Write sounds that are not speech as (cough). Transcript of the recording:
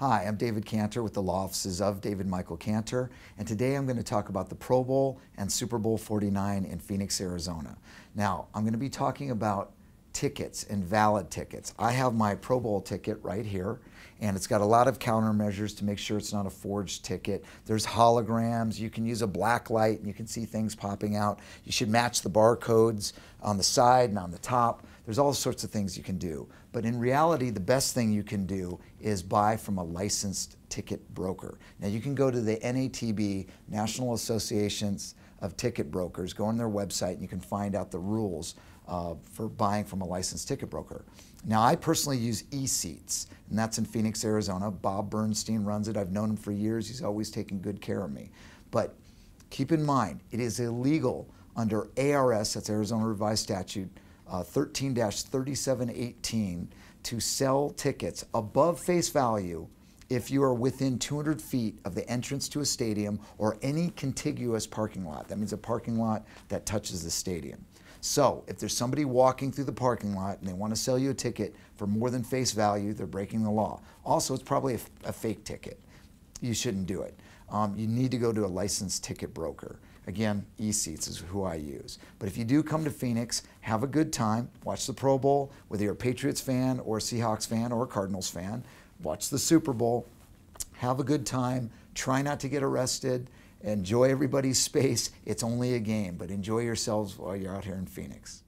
Hi, I'm David Cantor with the law offices of David Michael Cantor, and today I'm going to talk about the Pro Bowl and Super Bowl 49 in Phoenix, Arizona. Now, I'm going to be talking about tickets and valid tickets. I have my Pro Bowl ticket right here, and it's got a lot of countermeasures to make sure it's not a forged ticket. There's holograms. You can use a black light, and you can see things popping out. You should match the barcodes on the side and on the top. There's all sorts of things you can do. But in reality, the best thing you can do is buy from a licensed ticket broker. Now, you can go to the NATB, National Associations of Ticket Brokers, go on their website, and you can find out the rules uh, for buying from a licensed ticket broker. Now, I personally use eSeats, and that's in Phoenix, Arizona. Bob Bernstein runs it. I've known him for years. He's always taken good care of me. But keep in mind, it is illegal under ARS, that's Arizona Revised Statute Uh, 13 3718, to sell tickets above face value if you are within 200 feet of the entrance to a stadium or any contiguous parking lot. That means a parking lot that touches the stadium. So if there's somebody walking through the parking lot and they want to sell you a ticket for more than face value, they're breaking the law. Also, it's probably a, a fake ticket. You shouldn't do it. Um, you need to go to a licensed ticket broker. Again, eSeats is who I use. But if you do come to Phoenix, have a good time. Watch the Pro Bowl, whether you're a Patriots fan or a Seahawks fan or a Cardinals fan. Watch the Super Bowl. Have a good time. Try not to get arrested enjoy everybody's (laughs) space. It's only a game, but enjoy yourselves while you're out here in Phoenix.